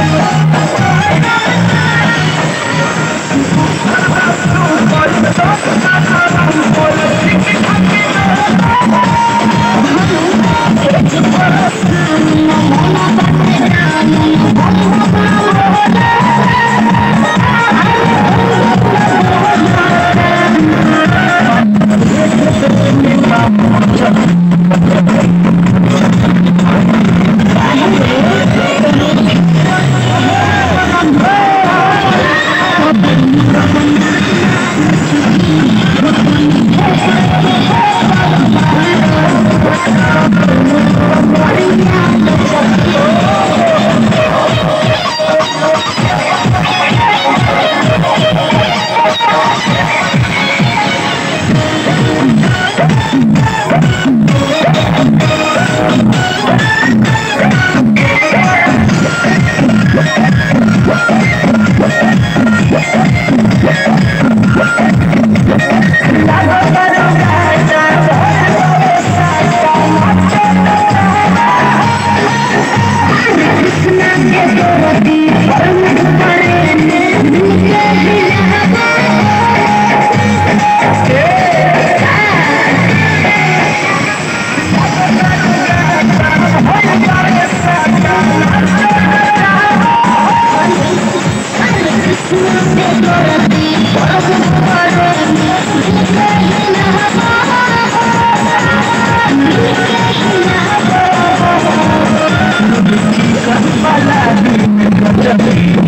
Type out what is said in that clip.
Thank Rafael.